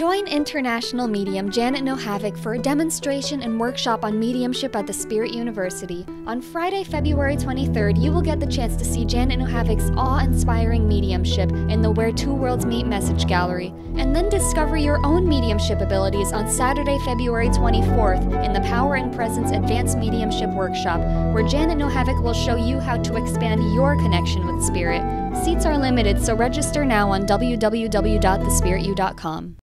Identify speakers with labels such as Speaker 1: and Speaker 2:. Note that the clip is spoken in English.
Speaker 1: Join international medium Janet Nohavec for a demonstration and workshop on mediumship at the Spirit University. On Friday, February 23rd, you will get the chance to see Janet Nohavec's awe inspiring mediumship in the Where Two Worlds Meet message gallery, and then discover your own mediumship abilities on Saturday, February 24th in the Power and Presence Advanced Mediumship Workshop, where Janet Nohavec will show you how to expand your connection with Spirit. Seats are limited, so register now on www.thespiritu.com.